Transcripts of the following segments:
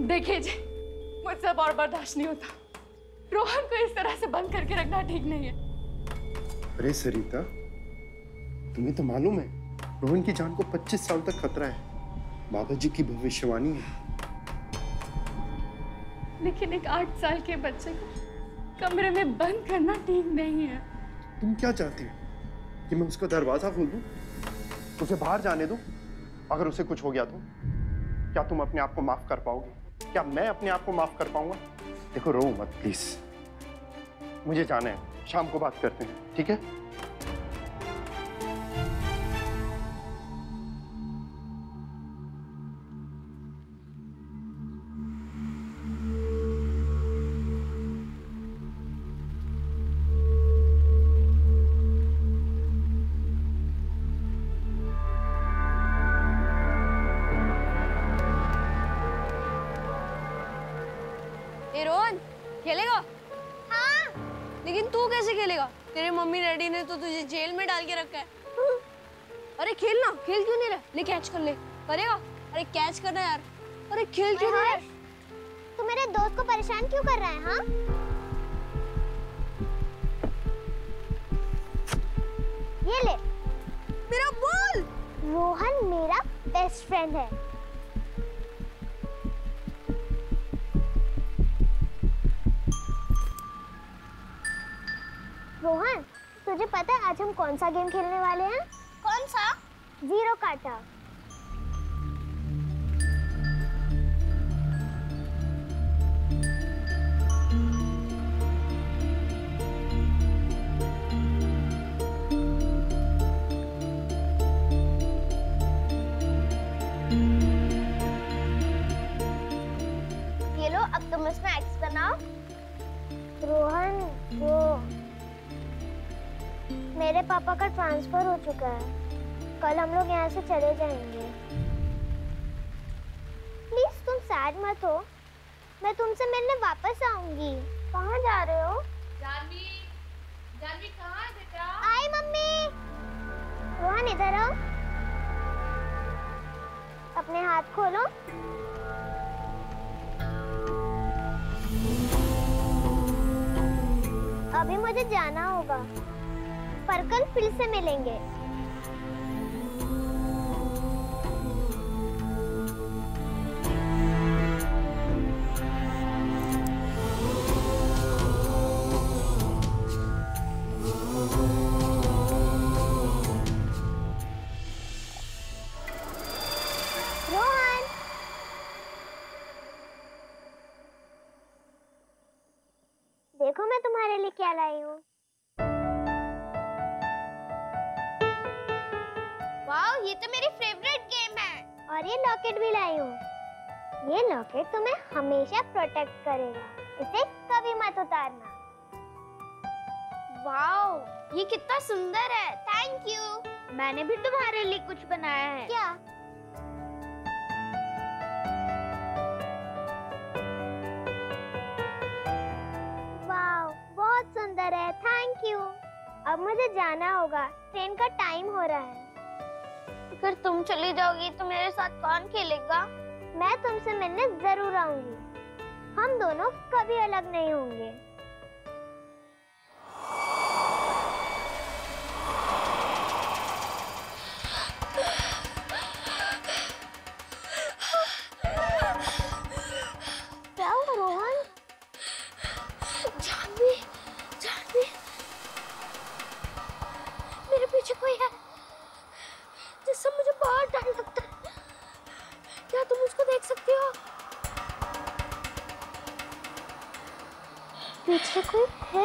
देखिए जी, मुझसे अब और बर्दाश्त नहीं होता। रोहन को इस तरह से बंद करके रखना ठीक नहीं है। अरे सरिता, तुम्हें तो मालूम है, रोहन की जान को 25 साल तक खतरा है। बाबा जी की भविष्यवाणी है। लेकिन एक आठ साल के बच्चे को कमरे में बंद करना ठीक नहीं है। तुम क्या चाहती हो? कि मैं उसका दरवाज़ा खोल दूँ? उसे बाहर जाने दूँ? अगर उसे कुछ हो गया तो? क्या तुम अपने आप को माफ़ कर पाओगे? क्या मैं अपने आप को माफ़ कर पाऊँगा? देखो रो मत प्लीज़ मुझे जाना है। शाम को बात करते हैं, ठीक है? कर ले। करेगा अरे कैच करना यार। अरे खेल क्यों नहीं रहा तू मेरे दोस्त को परेशान क्यों कर रहा है हाँ? ये ले। मेरा बॉल। रोहन मेरा बेस्ट फ्रेंड है। रोहन तुझे पता है आज हम कौन सा गेम खेलने वाले हैं? कौन सा? ज़ीरो काटा। अब तुम इसमें एक्स बनाओ। रोहन वो मेरे पापा का ट्रांसफ़र हो चुका है। कल हम लोग यहाँ से चले जाएँगे। प्लीज़ तुम सैड मत हो। मैं तुमसे मिलने वापस आऊँगी। कहाँ जा रहे हो? जानवी जानवी कहाँ है बेटा? आई मम्मी। रोहन इधर आओ। अपने हाथ खोलो। अभी मुझे जाना होगा। पर कल फिर से मिलेंगे। क्या लाई हूँ। वाओ ये तो मेरी फेवरेट गेम है। और ये लॉकेट भी लाई हूँ। ये लॉकेट तुम्हें हमेशा प्रोटेक्ट करेगा। इसे कभी मत उतारना। वाओ ये कितना सुंदर है। थैंक यू मैंने भी तुम्हारे लिए कुछ बनाया है। क्या? सुंदर है। थैंक यू अब मुझे जाना होगा। ट्रेन का टाइम हो रहा है। अगर तुम चली जाओगी तो मेरे साथ कौन खेलेगा? मैं तुमसे मिलने ज़रूर आऊँगी। हम दोनों कभी अलग नहीं होंगे। जिससे मुझे बहुत डर लगता है। क्या तुम उसको देख सकते हो? पीछे कोई है।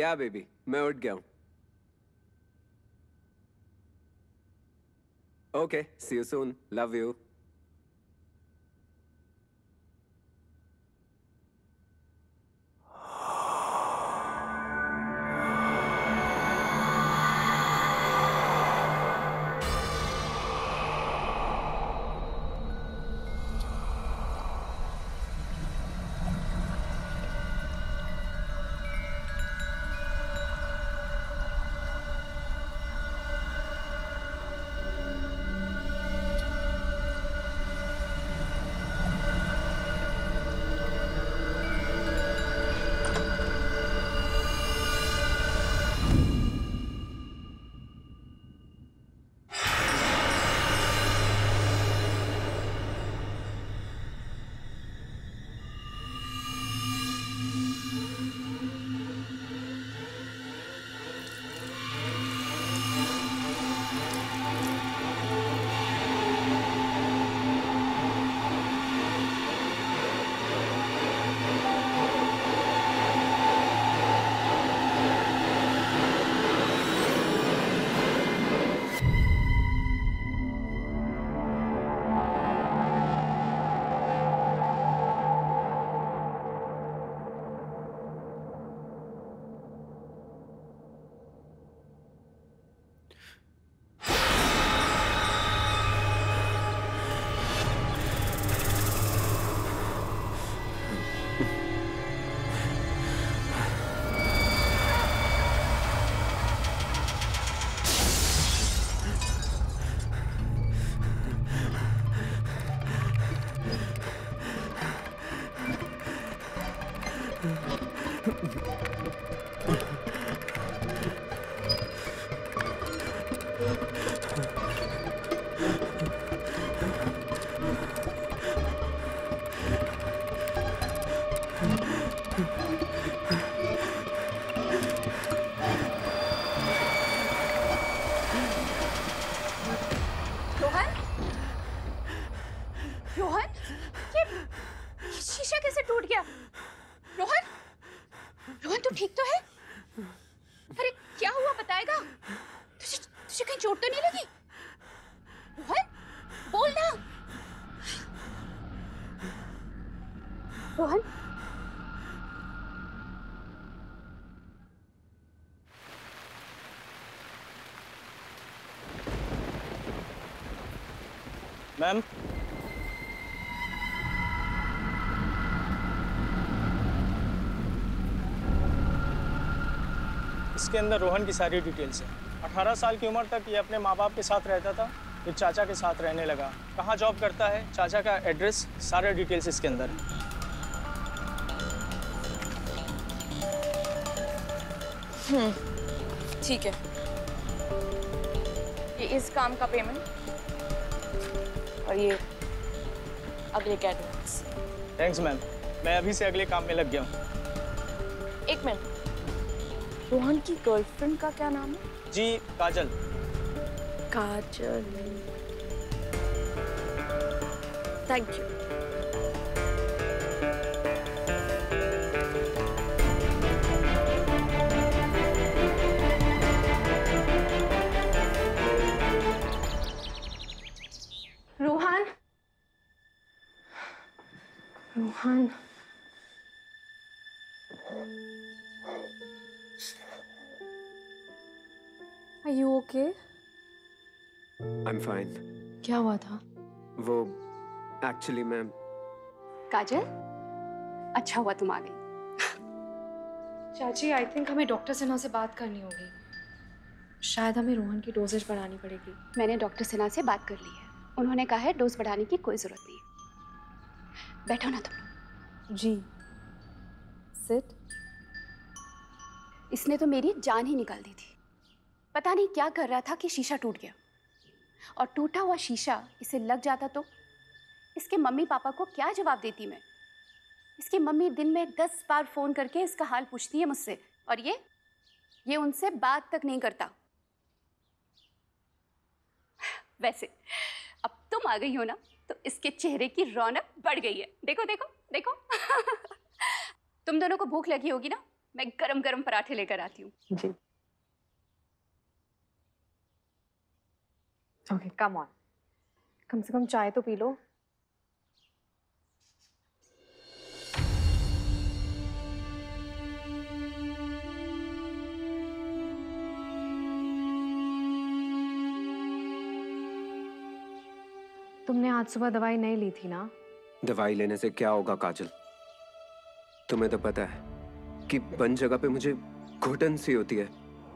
या बेबी मैं उठ गया हूँ। Okay see you soon love you ma'am इसके अंदर रोहन की सारी डिटेल्स है। 18 साल की उम्र तक ये अपने माँ बाप के साथ रहता था, फिर चाचा के साथ रहने लगा। कहाँ जॉब करता है? चाचा का एड्रेस सारे डिटेल्स इसके अंदर है। ठीक है। ये इस काम का पेमेंट और ये अगले का एडवांस थैंक्स मैम मैं अभी से अगले काम में लग गया हूँ। एक मिनट। रोहन की गर्लफ्रेंड का क्या नाम है? जी Kajal. Kajal. Thank you Rohan Are you okay? I am fine क्या हुआ था? वो एक्चुअली मैं काजल? अच्छा हुआ तुम आ गई। चाची आई थिंक हमें डॉक्टर सिन्हा से बात करनी होगी। शायद हमें रोहन की डोजेज बढ़ानी पड़ेगी। मैंने डॉक्टर सिन्हा से बात कर ली है। उन्होंने कहा है डोज बढ़ाने की कोई ज़रूरत नहीं बैठो ना तुम जी। सिट इसने तो मेरी जान ही निकाल दी थी। पता नहीं क्या कर रहा था कि शीशा टूट गया। और टूटा हुआ शीशा, इसे लग जाता तो? इसके मम्मी पापा को क्या जवाब देती मैं? इसकी मम्मी दिन में दस बार फ़ोन करके इसका हाल पूछती है मुझसे। और ये? ये उनसे बात तक नहीं करता। वैसे, अब तुम आ गई हो ना तो इसके चेहरे की रौनक बढ़ गई है। देखो देखो। देखो। तुम दोनों को भूख लगी होगी ना, मैं गरम गरम पराठे लेकर आती हूँ। जी। ओके कम ऑन कम से कम चाय तो पी लो। तुमने आज सुबह दवाई नहीं ली थी ना? दवाई लेने से क्या होगा काजल? तुम्हें तो पता है कि बंद जगह पे मुझे घुटन सी होती है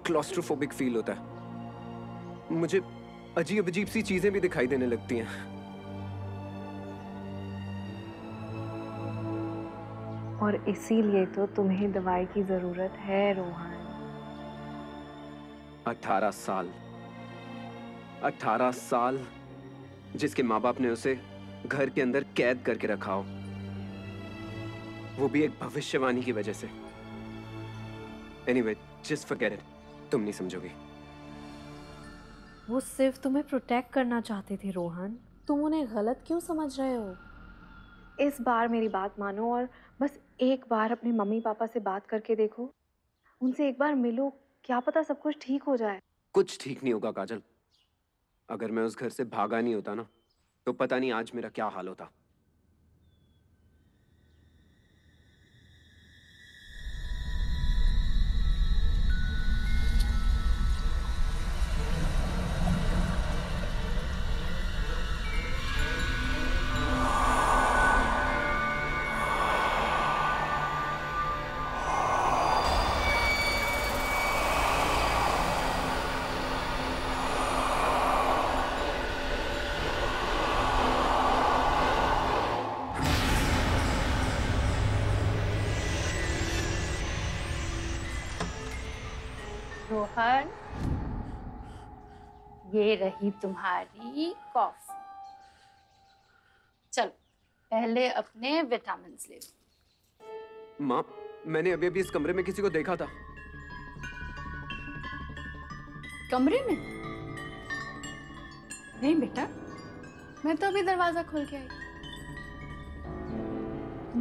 क्लॉस्ट्रोफोबिक फील होता है। मुझे अजीब अजीब सी चीज़ें भी दिखाई देने लगती हैं। और इसीलिए तो तुम्हें दवाई की ज़रूरत है रोहन। अठारह साल। अठारह साल जिसके माँ बाप ने उसे घर के अंदर कैद करके रखा हो। वो भी एक भविष्यवाणी की वजह से। एनीवे जस्ट फॉरगेट इट तुम नहीं समझोगी। वो सिर्फ़ तुम्हें प्रोटेक्ट करना चाहते थे रोहन। तुम उन्हें गलत क्यों समझ रहे हो? इस बार मेरी बात मानो और बस एक बार अपने मम्मी पापा से बात करके देखो। उनसे एक बार मिलो क्या पता सब कुछ ठीक हो जाए। कुछ ठीक नहीं होगा काजल। अगर मैं उस घर से भागा नहीं होता ना तो पता नहीं आज मेरा क्या हाल होता। ये रही तुम्हारी कॉफ़ी चलो पहले अपने विटामिन ले लो। माँ मैंने अभी अभी इस कमरे में किसी को देखा था। कमरे में? नहीं बेटा मैं तो अभी दरवाज़ा खोल के आई।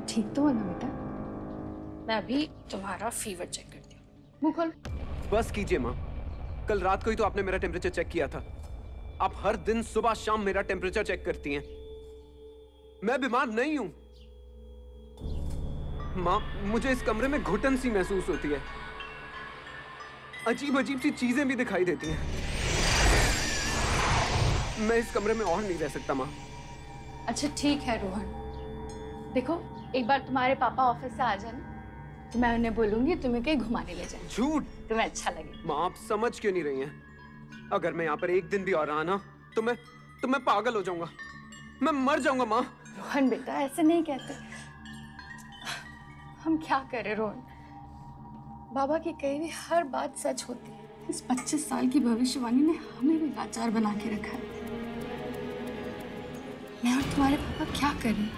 ठीक तो हो ना बेटा? मैं अभी तुम्हारा फीवर चेक करती हूँ। मुँह खोल। बस कीजिए माँ कल रात को ही तो आपने मेरा टेम्परेचर चेक किया था। आप हर दिन सुबह शाम मेरा टेम्परेचर चेक करती हैं। मैं बीमार नहीं हूँ। माँ मुझे इस कमरे में घुटन सी महसूस होती है। अजीब अजीब सी चीज़ें भी दिखाई देती हैं। मैं इस कमरे में और नहीं रह सकता माँ। अच्छा ठीक है रोहन। देखो एक बार तुम्हारे पापा ऑफ़िस से आ जाए तो मैं उन्हें बोलूँगी तुम्हें कहीं घुमाने ले जाए झूठ! तुम्हें अच्छा लगे। माँ आप समझ क्यों नहीं रही हैं? अगर मैं यहाँ पर एक दिन भी और रहा ना तो मैं तो मैं पागल हो जाऊँगा। मैं मर जाऊँगा, माँ। रोहन बेटा, ऐसे नहीं कहते। हम क्या करें, रोहन? बाबा की कही हुई हर बात सच होती। है इस 25 साल की भविष्यवाणी ने हमें भी लाचार बना के रखा है। मैं और तुम्हारे पापा क्या करें?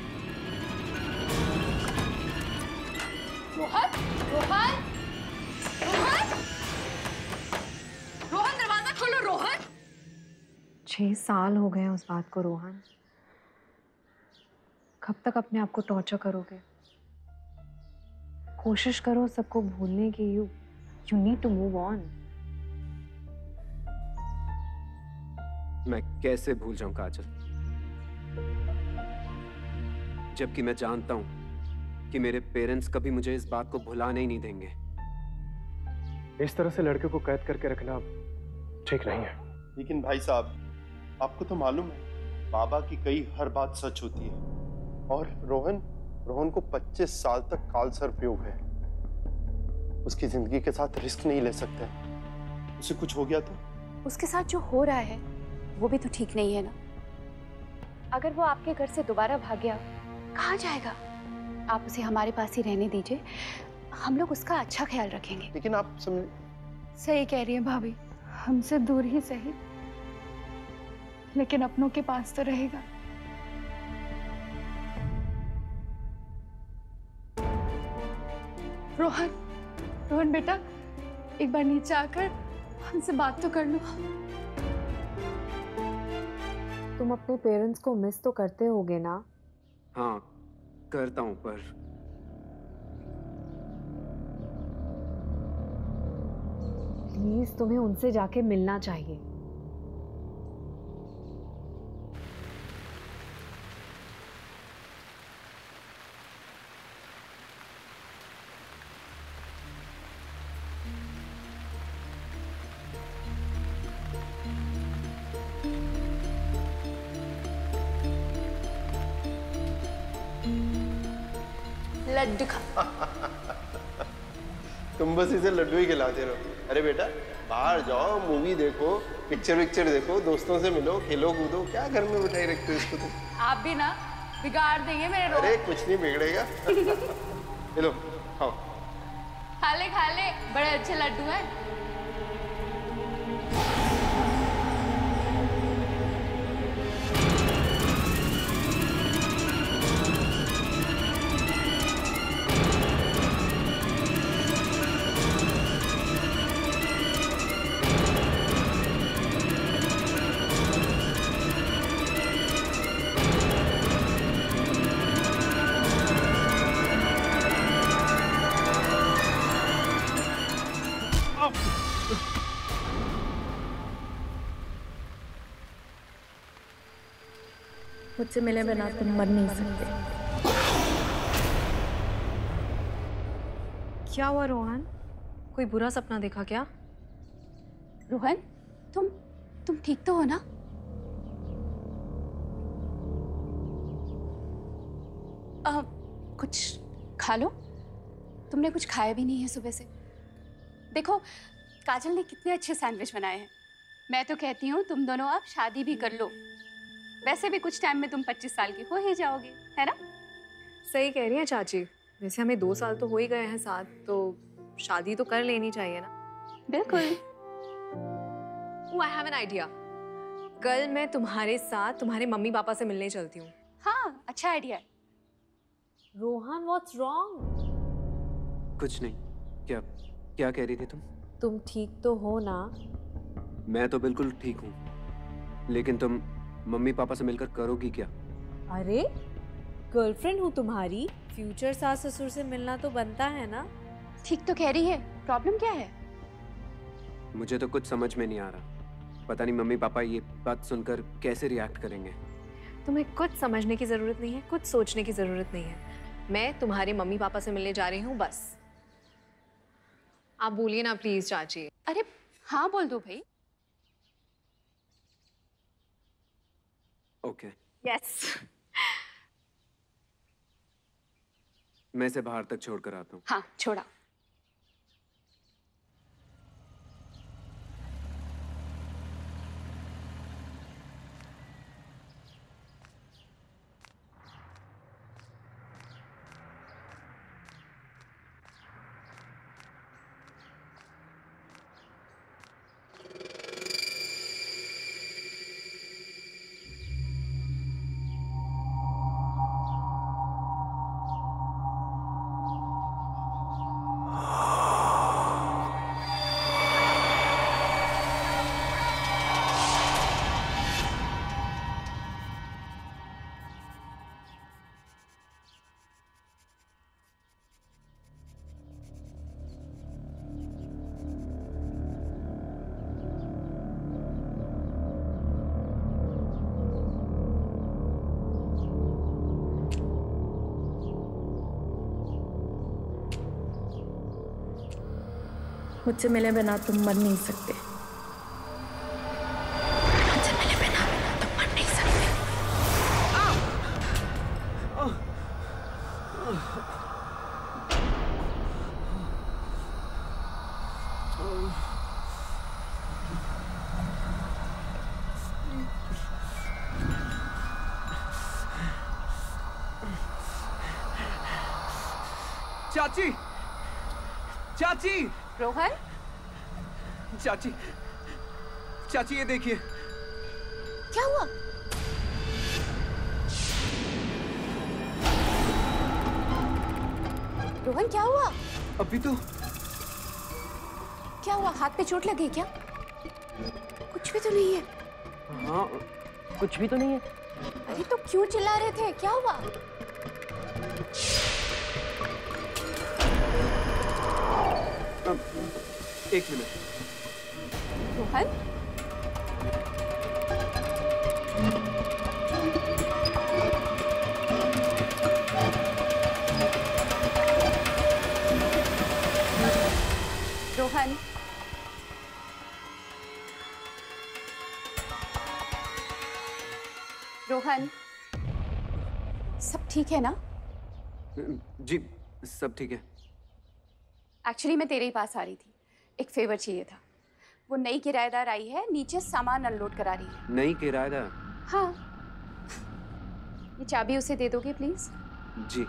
रोहन? रोहन? रोहन? रोहन? छह साल हो गए उस बात को रोहन। कब तक अपने आप को टॉर्चर करोगे? कोशिश करो सबको भूलने की। You you need to move on मैं कैसे भूल जाऊँ काजल? जबकि मैं जानता हूँ कि मेरे पेरेंट्स कभी मुझे इस बात को भुलाने ही नहीं देंगे। इस तरह से लड़के को कैद करके रखना ठीक नहीं है। लेकिन भाई साहब आपको तो मालूम है बाबा की कई हर बात सच होती है। और रोहन रोहन को 25 साल तक काल सर्प योग है। उसकी ज़िंदगी के साथ रिस्क नहीं ले सकते। उसे कुछ हो गया तो? उसके साथ जो हो रहा है वो भी तो ठीक नहीं है ना। अगर वो आपके घर से दोबारा भाग गया कहाँ जाएगा? आप उसे हमारे पास ही रहने दीजिए। हम लोग उसका अच्छा ख्याल रखेंगे। लेकिन आप समझ सही कह रही है भाभी। हमसे दूर ही सही। लेकिन अपनों के पास तो रहेगा। रोहन रोहन बेटा एक बार नीचे आकर हमसे बात तो कर लो। तुम अपने पेरेंट्स को मिस तो करते होगे ना? हाँ करता हूँ पर प्लीज़ तुम्हें उनसे जाके मिलना चाहिए। लड्डू खा। तुम बस इसे लड्डू ही खिलाते रहो। अरे बेटा बाहर जाओ मूवी देखो पिक्चर विक्चर देखो दोस्तों से मिलो खेलो कूदो क्या घर में बिठाई रखते हो इसको तुम? आप भी ना बिगाड़ देंगे मेरे अरे कुछ नहीं बिगड़ेगा। चलो खाओ। खा ले खा ले बड़े अच्छे लड्डू हैं। मुझसे मिले बिना तुम मर नहीं सकते। क्या हुआ रोहन? कोई बुरा सपना देखा क्या? रोहन तुम तुम ठीक तो हो ना? आ, कुछ खा लो। तुमने कुछ खाया भी नहीं है सुबह से। देखो काजल ने कितने अच्छे सैंडविच बनाए हैं। मैं तो कहती हूँ तुम दोनों अब शादी भी कर लो। वैसे भी कुछ टाइम में तुम 25 साल की हो ही जाओगे है ना? सही कह रही है चाची। वैसे हमें दो साल तो हो ही गए हैं साथ तो शादी तो कर लेनी चाहिए ना। बिल्कुल। आई हैव एन आइडिया कल मैं तुम्हारे साथ तुम्हारे मम्मी पापा से मिलने चलती हूँ। हाँ अच्छा आइडिया रोहन व्हाट्स रॉन्ग कुछ नहीं। क्या क्या कह रही थी तुम? तुम ठीक तो हो ना? मैं तो बिल्कुल ठीक हूँ। लेकिन तुम मम्मी पापा से मिलकर करोगी क्या? अरे गर्लफ्रेंड हूँ तुम्हारी फ्यूचर सास ससुर से मिलना तो बनता है ना? ठीक तो कह रही है प्रॉब्लम क्या है? मुझे तो कुछ समझ में नहीं आ रहा। पता नहीं मम्मी पापा ये बात सुनकर कैसे रिएक्ट करेंगे। तुम्हें कुछ समझने की ज़रूरत नहीं है कुछ सोचने की ज़रूरत नहीं है। मैं तुम्हारे मम्मी पापा से मिलने जा रही हूँ बस। आप बोलिए ना प्लीज़ चाची। अरे हाँ बोल दो भाई। ओके यस मैं इसे बाहर तक छोड़कर आता हूँ। हाँ छोड़ा। मुझसे मिले बिना तुम मर नहीं सकते। मुझसे मिले बिना तुम मर नहीं सकते। चाची चाची। रोहन? चाची चाची ये देखिए। क्या हुआ? रोहन क्या हुआ? अभी तो क्या हुआ? हाथ पे चोट लगी क्या? कुछ भी तो नहीं है। हाँ कुछ भी तो नहीं है। अरे तो क्यों चिल्ला रहे थे? क्या हुआ? एक मिनट। रोहन रोहन रोहन सब ठीक है ना जी सब ठीक है एक्चुअली मैं तेरे ही पास आ रही थी एक फेवर चाहिए था वो नई किराएदार आई है नीचे सामान अनलोड करा रही है। नई किराएदार? हाँ। ये चाबी उसे दे दोगे प्लीज़ जी।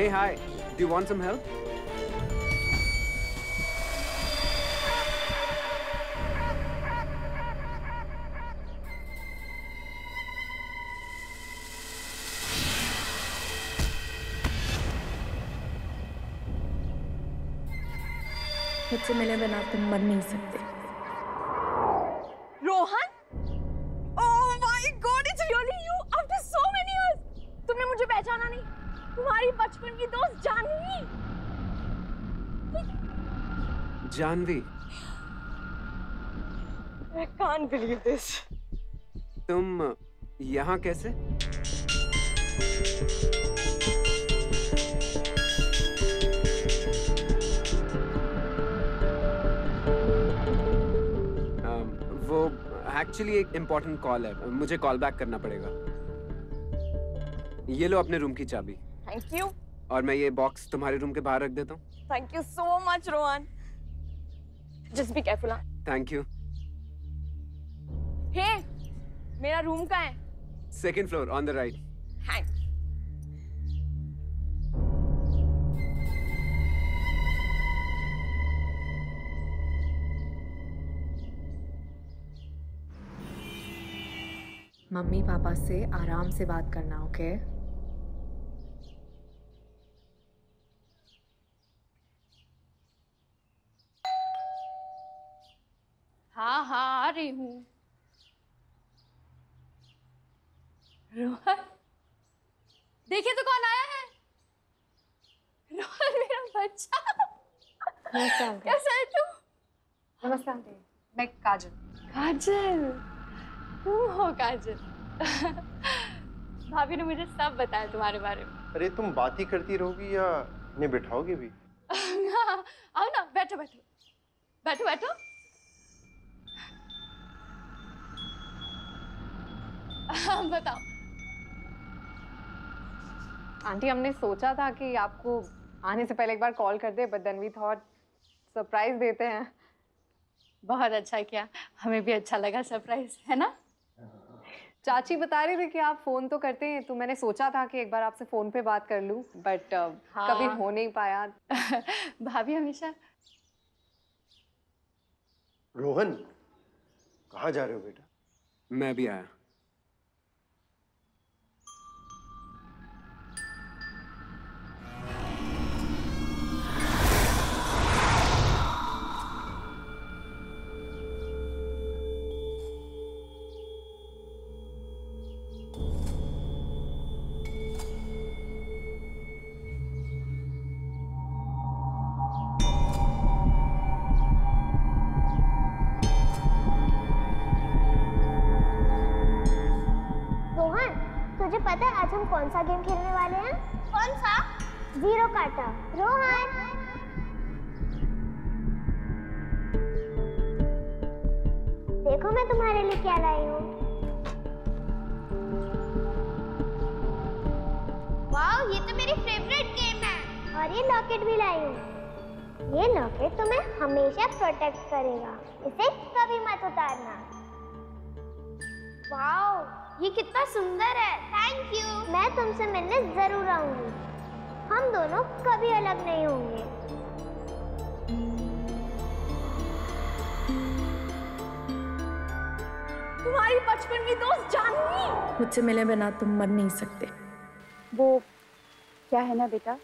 Hey, hi. Do you want some help? मुझसे मिले बिना तुम मर नहीं सकते Janvi I can't believe this तुम यहाँ कैसे? वो एक्चुअली एक इम्पोर्टेंट कॉल है। मुझे कॉल बैक करना पड़ेगा। ये लो अपने रूम की चाबी। थैंक यू और मैं ये बॉक्स तुम्हारे रूम के बाहर रख देता हूँ। Thank you so much Rohan just be careful thank you hey मेरा रूम का है? Second floor on the right thanks mummy papa से आराम से बात करना ओके हाँ हाँ आ रही हूँ। रोहन? देखिए तो कौन आया है। रोहन मेरा बच्चा। कैसा है तू? नमस्ते आंटी। मैं काजल। काजल? तुम हो काजल। भाभी ने मुझे सब बताया तुम्हारे बारे में। अरे तुम बात ही करती रहोगी या इन्हें बिठाओगे भी? हाँ, आओ ना बैठो बैठो। बैठो बैठो। हाँ, बताओ। आंटी हमने सोचा था कि आपको आने से पहले एक बार कॉल कर दे but then we thought surprise देते हैं। बहुत अच्छा किया। हमें भी अच्छा लगा सरप्राइज़ है ना? चाची बता रही थी कि आप फ़ोन तो करते हैं तो मैंने सोचा था कि एक बार आपसे फ़ोन पे बात कर लूँ बट uh, हाँ। कभी हो नहीं पाया। भाभी हमेशा। रोहन कहाँ जा रहे हो बेटा? मैं भी आया। हम कौन सा गेम खेलने वाले हैं? कौन सा? ज़ीरो काटा। रोहन। देखो मैं तुम्हारे लिए क्या लाई हूँ। ये तो मेरी फेवरेट गेम है। और ये लॉकेट भी लाई हूँ। ये लॉकेट तुम्हें हमेशा प्रोटेक्ट करेगा। इसे कभी मत उतारना। वाओ ये कितना सुंदर है। थैंक यू मैं तुमसे मिलने ज़रूर आऊँगी। हम दोनों कभी अलग नहीं होंगे। तुम्हारी बचपन की दोस्त जानवी मुझसे मिले बिना तुम मर नहीं सकते। वो क्या है ना बेटा?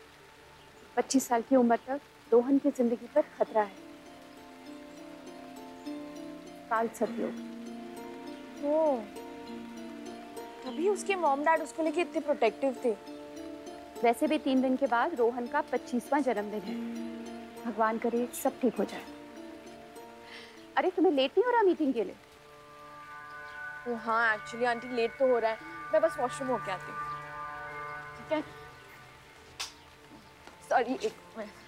पच्चीस साल की उम्र तक रोहन की ज़िंदगी पर खतरा है। काल सतयोग ओ तभी उसके मॉम डैड उसको लेके इतने प्रोटेक्टिव थे। वैसे भी तीन दिन के बाद रोहन का पच्चीसवां जन्मदिन है। भगवान करे सब ठीक हो जाए। अरे तुम्हें लेट नहीं हो रहा मीटिंग के लिए? ओ हाँ एक्चुअली आंटी लेट तो हो रहा है। मैं बस वॉशरूम होके आती हूँ। ठीक है? सॉरी एक मिनट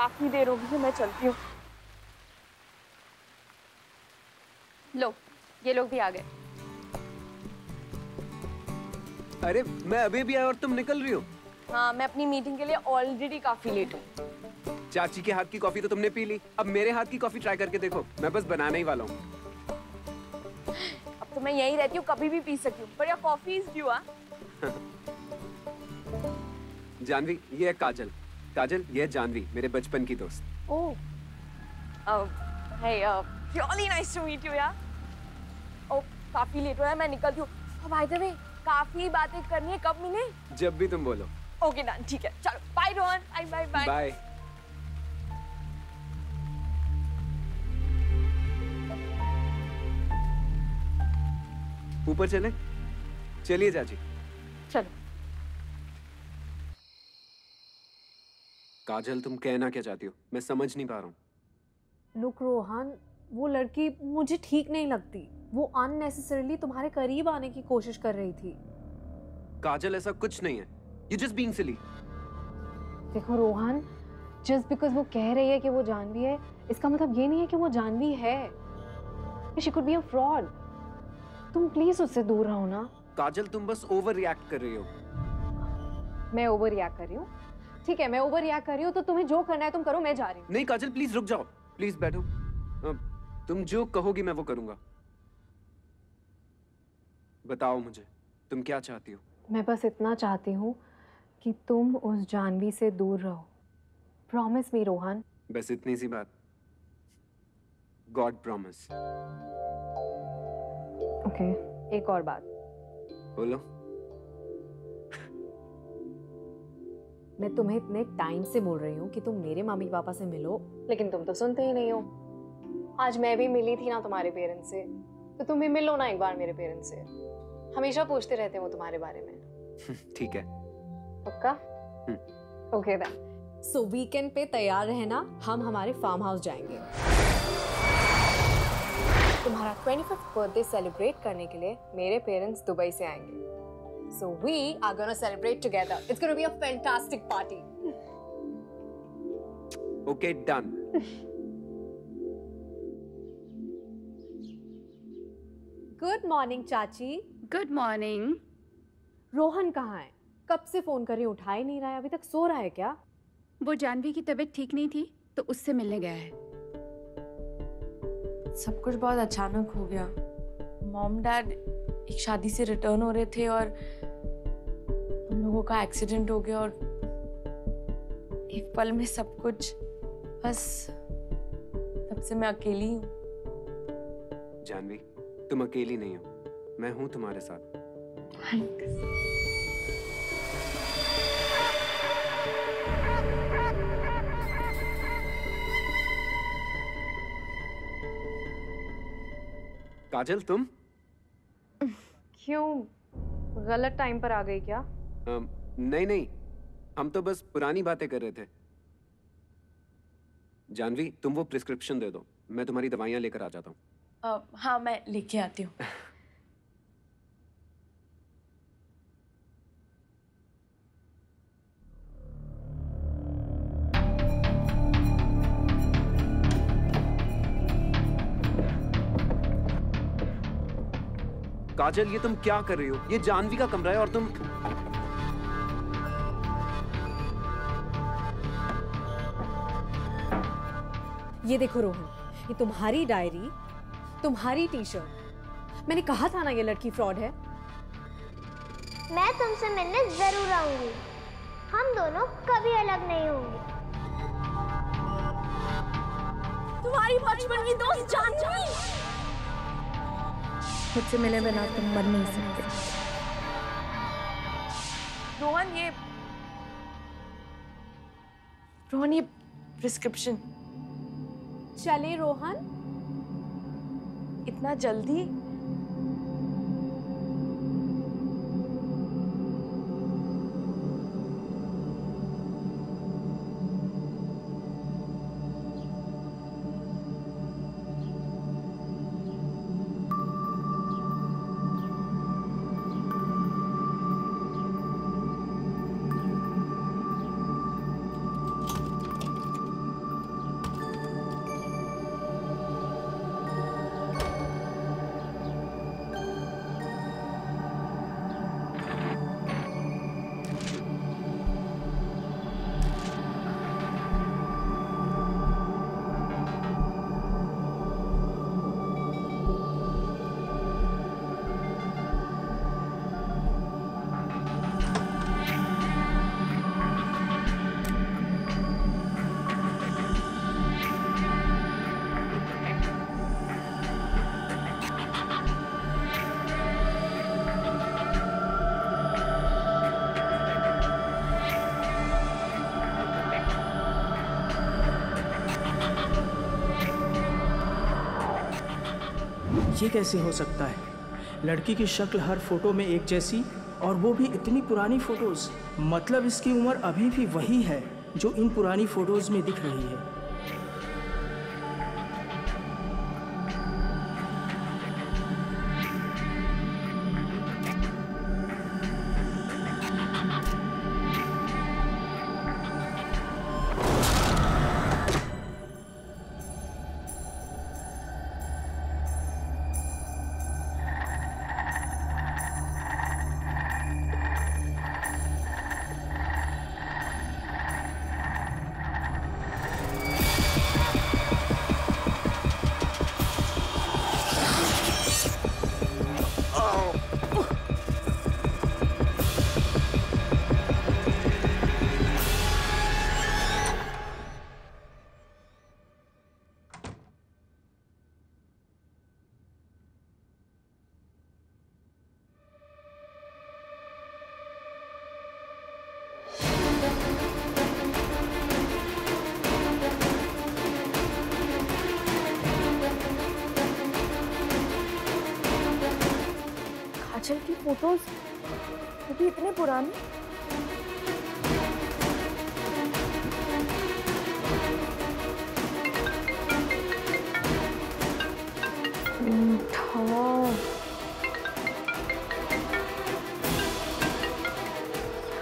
काफ़ी देर हो गई है मैं चलती हूँ। लो ये लोग भी आ गए। अरे मैं अभी भी आया और तुम निकल रही हो? हाँ मैं अपनी मीटिंग के लिए ऑलरेडी काफ़ी लेट हूँ। चाची के हाथ की कॉफ़ी तो तुमने पी ली। अब मेरे हाथ की कॉफ़ी ट्राई करके देखो। मैं बस बनाने ही वाला हूँ। अब तो मैं यहीं रहती हूँ कभी भी पी सकती हूँ। यार कॉफ़ी इज़ ड्यू जानवी ये है काजल। काजल ये जानवी मेरे बचपन की दोस्त। ओह hey uh, really nice to meet you यार। ओ काफ़ी लेट हो रहा है मैं निकलती हूँ। बाय द वे काफ़ी बातें करनी है कब मिले? जब भी तुम बोलो। ओके डन ठीक है चलो bye Rohan bye bye bye bye ऊपर चले? चलिए चाची चलो। काजल तुम कहना क्या चाहती हो? मैं समझ नहीं पा रहा हूँ। लुक रोहन वो लड़की मुझे ठीक नहीं लगती। वो अननेसेसरली तुम्हारे करीब आने की कोशिश कर रही थी। काजल ऐसा कुछ नहीं है। यू जस्ट बीइंग सिली देखो रोहन जस्ट बिकॉज़ वो कह रही है कि वो जानवी है इसका मतलब ये नहीं है कि वो जानवी है। She could be a fraud तुम प्लीज़ उससे दूर रहो ना। काजल तुम बस ओवर रिएक्ट कर रही हो। मैं ओवर रिएक्ट कर रही हूँ। ठीक है मैं ओवर रिएक्ट कर रही हूँ तो तुम्हें जो करना है तुम करो मैं जा रही हूँ। नहीं काजल प्लीज़ रुक जाओ। प्लीज़ बैठो। तुम जो कहोगी मैं वो करूँगा। बताओ मुझे तुम क्या चाहती हो? मैं बस इतना चाहती हूँ कि तुम उस जानवी से दूर रहो। प्रॉमिस मी रोहन बस इतनी सी बात। गॉड प्रॉमिस ओके एक और बात। बोलो। मैं तुम्हें इतने टाइम से बोल रही हूँ कि तुम मेरे मम्मी पापा से मिलो लेकिन तुम तो सुनते ही नहीं हो। आज मैं भी मिली थी ना तुम्हारे पेरेंट्स से तो तुम भी मिलो ना एक बार मेरे पेरेंट्स से। हमेशा पूछते रहते हैं वो तुम्हारे बारे में। ठीक है। पक्का? ओके देन सो वीकेंड पे तैयार रहना हम हमारे फार्म हाउस जाएँगे। तुम्हारा ट्वेंटी फिफ्थ बर्थडे सेलिब्रेट करने के लिए मेरे पेरेंट्स दुबई से आएँगे। So we are gonna celebrate together it's gonna be a fantastic party okay done good morning चाची गुड मॉर्निंग रोहन कहाँ है? कब से फ़ोन कर रही हूँ? उठा ही नहीं रहा है। अभी तक सो रहा है क्या? वो जानवी की तबीयत ठीक नहीं थी तो उससे मिलने गया है। सब कुछ बहुत अचानक हो गया। मॉम डैड एक शादी से रिटर्न हो रहे थे और हम लोगों का एक्सीडेंट हो गया और एक पल में सब कुछ, बस तब से मैं अकेली हूँ। जानवी, तुम अकेली नहीं हो। मैं हूँ तुम्हारे साथ। काजल, तुम? क्यों गलत टाइम पर आ गई क्या? आ, नहीं नहीं। हम तो बस पुरानी बातें कर रहे थे। जानवी तुम वो प्रिस्क्रिप्शन दे दो। मैं तुम्हारी दवाइयाँ लेकर आ जाता हूँ। हाँ मैं लेके आती हूँ। काजल ये तुम क्या कर रही हो? ये जानवी का कमरा है और तुम ये देखो रोहन ये तुम्हारी डायरी तुम्हारी टी शर्ट मैंने कहा था ना ये लड़की फ्रॉड है। मैं तुमसे मिलने ज़रूर आऊँगी। हम दोनों कभी अलग नहीं होंगे। तुम्हारी बचपन की दोस्त जानवी। मुझसे मिले बिना तुम मर नहीं सकते। रोहन ये रोहन ये प्रिस्क्रिप्शन चले रोहन। इतना जल्दी? ये कैसे हो सकता है? लड़की की शक्ल हर फ़ोटो में एक जैसी और वो भी इतनी पुरानी फ़ोटोज़। मतलब इसकी उम्र अभी भी वही है जो इन पुरानी फ़ोटोज़ में दिख रही है। फ़ोटोज़ वो भी इतने पुराने।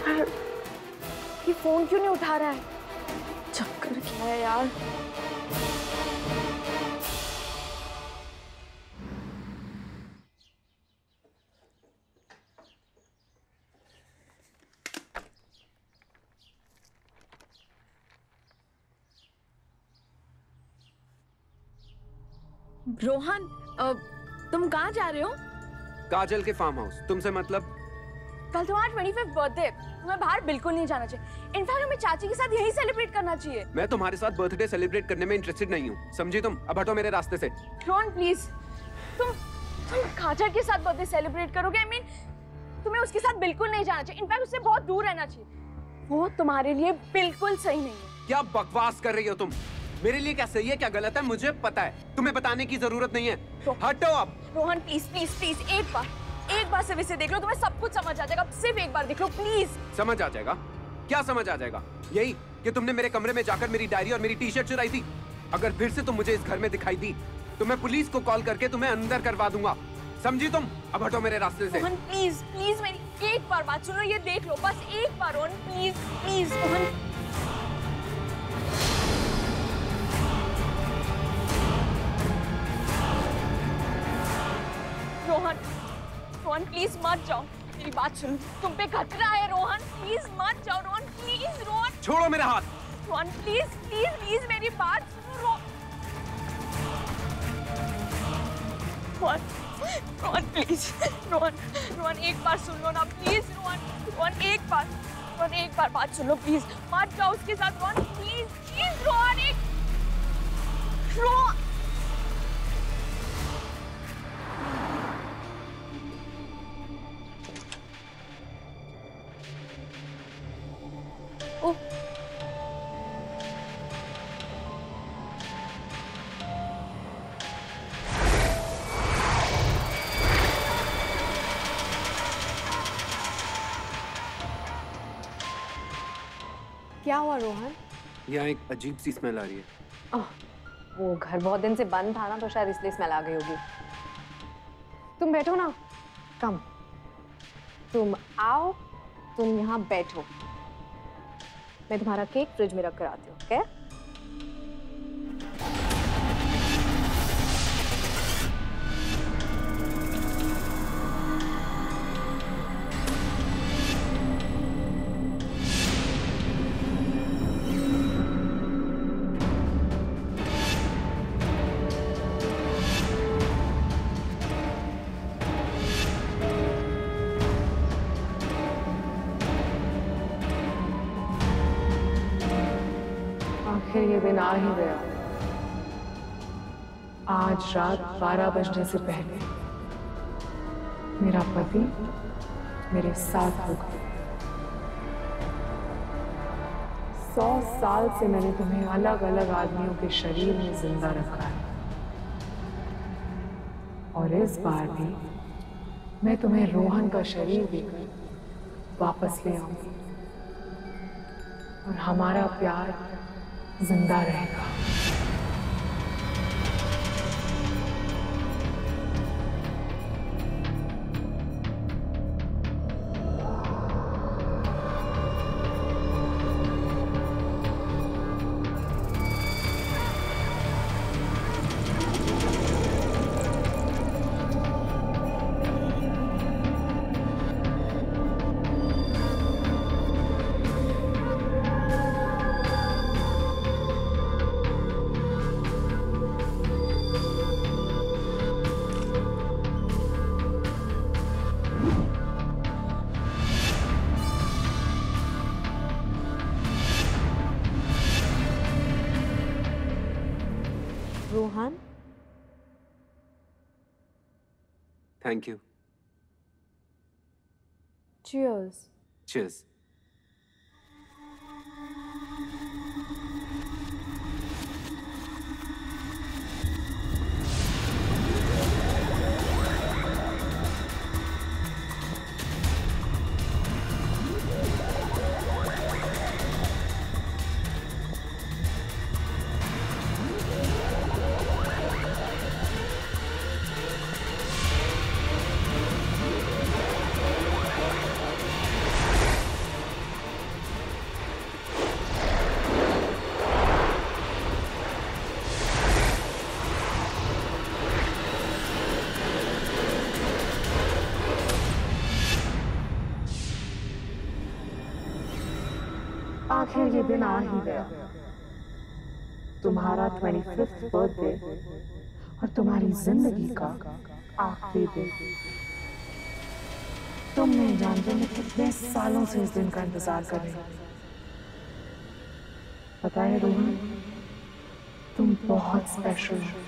यार, ये फ़ोन क्यों नहीं उठा रहा है? चक्कर क्या है यार। रोहन तुम कहाँ जा रहे हो? काजल के फार्म हाउस तुमसे मतलब? कल तुम्हारा ट्वेंटी फिफ्थ बर्थडे तुम्हें बाहर बिल्कुल नहीं जाना चाहिए। इनफैक्ट हमें चाची के साथ यही सेलिब्रेट करना चाहिए। मैं तुम्हारे साथ बर्थडे सेलिब्रेट करने में इंटरेस्टेड नहीं हूँ। समझी तुम? अब हटो मेरे रास्ते से। रोहन प्लीज़ तुम तुम काजल के साथ बर्थडे सेलिब्रेट करोगे? आई I मीन mean, तुम्हें उसके साथ बिल्कुल नहीं जाना चाहिए। इनफैक्ट उससे बहुत दूर रहना चाहिए। वो तुम्हारे लिए बिल्कुल सही नहीं है। क्या बकवास कर रही हो तुम? मेरे लिए क्या सही है क्या गलत है मुझे पता है। तुम्हें बताने की ज़रूरत नहीं है। हटो अब। रोहन प्लीज़ प्लीज़ प्लीज़ एक बार एक बार सिर्फ़ इसे देख लो तुम्हें सब कुछ समझ आ जाएगा। सिर्फ़ एक बार देख लो प्लीज़ समझ आ जाएगा? क्या समझ आ जाएगा? यही कि तुमने मेरे कमरे में जाकर मेरी डायरी और मेरी टी शर्ट चुराई थी। अगर फिर से तुम मुझे इस घर में दिखाई दी तो मैं पुलिस को कॉल करके तुम्हें अंदर करवा दूँगा। समझी तुम? अब हटो मेरे रास्ते से। रोहन प्लीज़ प्लीज़ मेरी एक बार बात सुनो ये देख लो। बस एक बार Rohan please please Rohan. Rohan Rohan please मत जाओ। मेरी बात सुनो। तुम पे खतरा है रोहन। प्लीज़ मत जाओ रोहन। प्लीज़ रोहन। छोड़ो मेरा हाथ। रोहन प्लीज़ प्लीज़ प्लीज़ मेरी बात सुनो रो- रोहन रोहन प्लीज़ रोहन रोहन एक बार सुन लो ना। प्लीज़ रोहन रोहन एक बार रोहन एक बार बात सुन लो प्लीज़ मत जाओ उसके साथ रोहन। प्लीज़ प्लीज़ रोहन एक रोहन। क्या हुआ रोहन? यहाँ एक अजीब सी स्मेल आ रही है। वो घर बहुत दिन से बंद था ना तो शायद इसलिए स्मेल आ गई होगी। तुम बैठो ना। कम। तुम आओ तुम यहाँ बैठो। मैं तुम्हारा केक फ्रिज में रख कर आती हूँ ओके 12 बजने से पहले मेरा पति मेरे साथ होगा सौ साल से मैंने तुम्हें अलग अलग आदमियों के शरीर में ज़िंदा रखा है। और इस बार भी मैं तुम्हें रोहन का शरीर देकर वापस ले आऊँगी। और हमारा प्यार ज़िंदा रहेगा। Thank you cheers. चीयर्स ये दिन आ ही गया। तुम्हारा ट्वेंटी फिफ्थ बर्थडे और तुम्हारी ज़िंदगी का आखिरी दिन। तुम नहीं जानते मैं कितने सालों से इस दिन का इंतज़ार कर रही हूँ। पता है रोहन, तुम बहुत स्पेशल हो।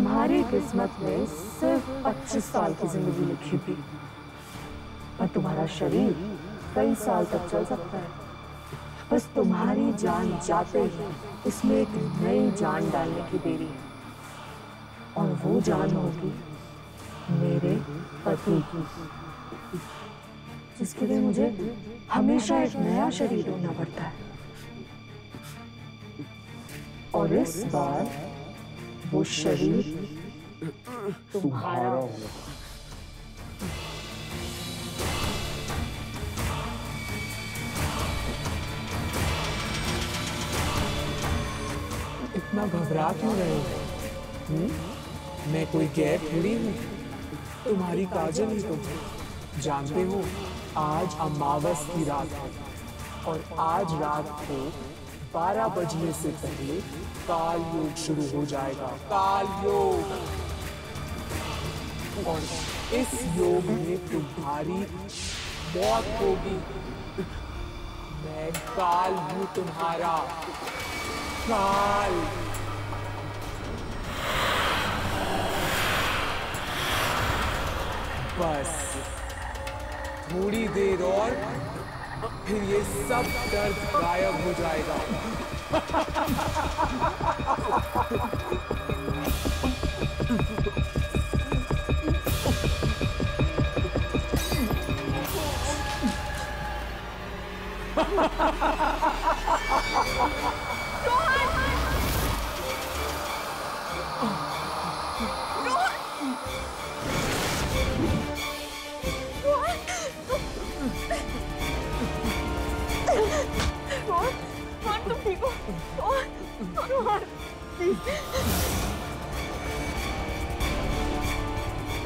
तुम्हारी किस्मत में सिर्फ़ 25 साल की ज़िंदगी लिखी थी। और तुम्हारा शरीर कई साल तक चल सकता है। बस तुम्हारी जान जाते ही इसमें एक नई जान डालने की देरी है। और वो जान होगी मेरे पति की, जिसके लिए मुझे हमेशा एक नया शरीर ढूंढना पड़ता है। और इस बार वो शरीर तुम्हारा होगा इतना घबरा क्यों रहे हो हम्म? मैं कोई गैर थोड़ी हूँ तुम्हारी काजल ही तुम हो। जानते हो आज अमावस की रात है और आज रात को 12 बजने से पहले काल योग शुरू हो जाएगा। काल योग और इस योग में तुम्हारी मौत होगी। मैं काल हूँ तुम्हारा। काल। बस। थोड़ी देर और फिर ये सब दर्द गायब हो जाएगा। रोहन रोहन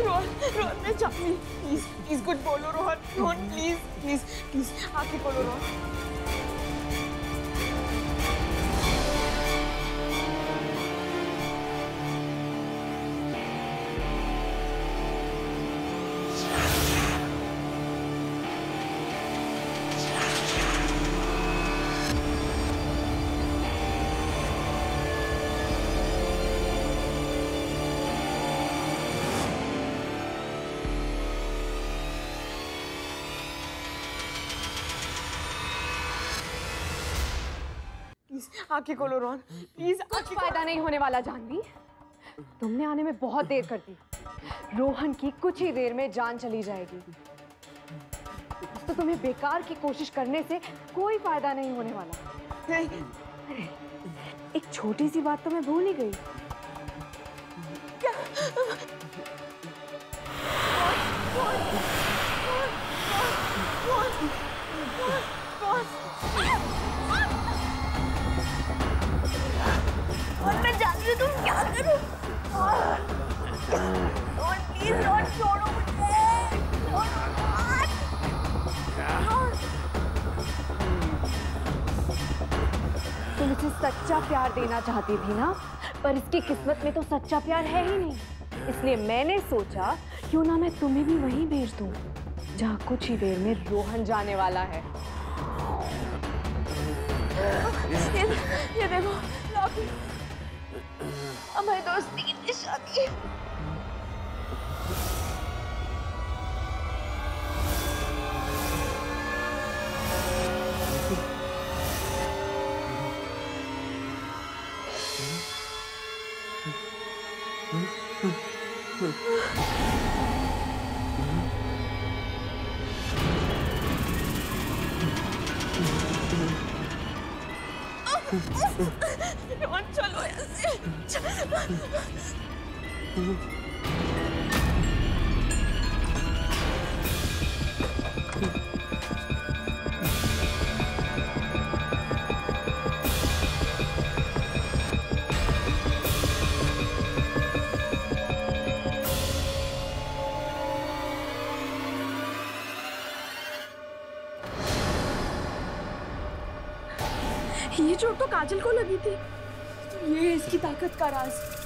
रोहन रोहन मैं चाहती प्लीज़ प्लीज़, कुछ बोलो Rohan Rohan, please please please, आके बोलो रोहन। आके खोलो रोहन। प्लीज़ कुछ फ़ायदा नहीं होने वाला जानवी। तुमने आने में बहुत देर कर दी। रोहन की कुछ ही देर में जान चली जाएगी। तो तुम्हें बेकार की कोशिश करने से कोई फ़ायदा नहीं होने वाला। अरे, एक छोटी सी बात तो मैं भूल ही गई। और मुझे तुम इसे सच्चा प्यार देना चाहती थी ना? पर इसकी किस्मत में तो सच्चा प्यार है ही नहीं। इसलिए मैंने सोचा क्यों ना मैं तुम्हें भी वहीं भेज दूँ जहाँ कुछ ही देर में रोहन जाने वाला है। ये, ये देखो हमारे दोस्ती की निशानी। रोहन चलो ये चोट तो काजल को लगी थी। है का राज।